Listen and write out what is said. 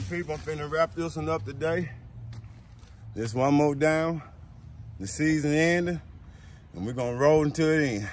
people, I'm finna wrap this one up today. Just one more down. The season ending. And we're gonna roll until the end.